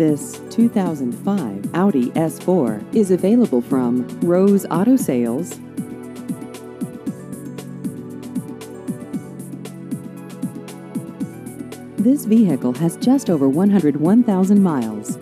This 2005 Audi S4 is available from Rose Auto Sales. This vehicle has just over 101,000 miles.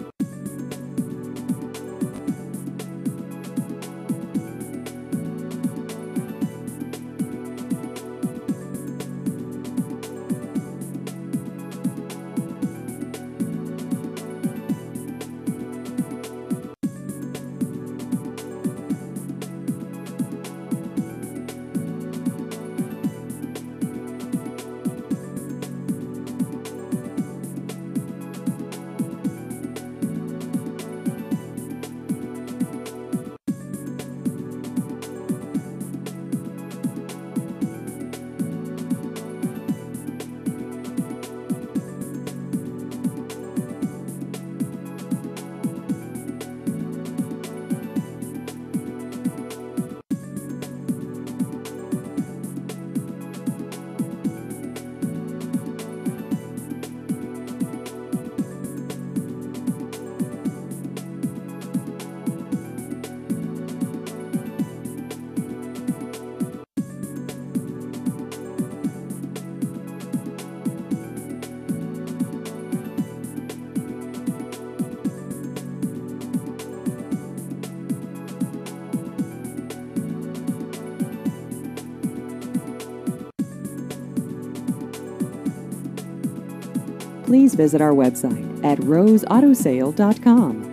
Please visit our website at roseautosale.com.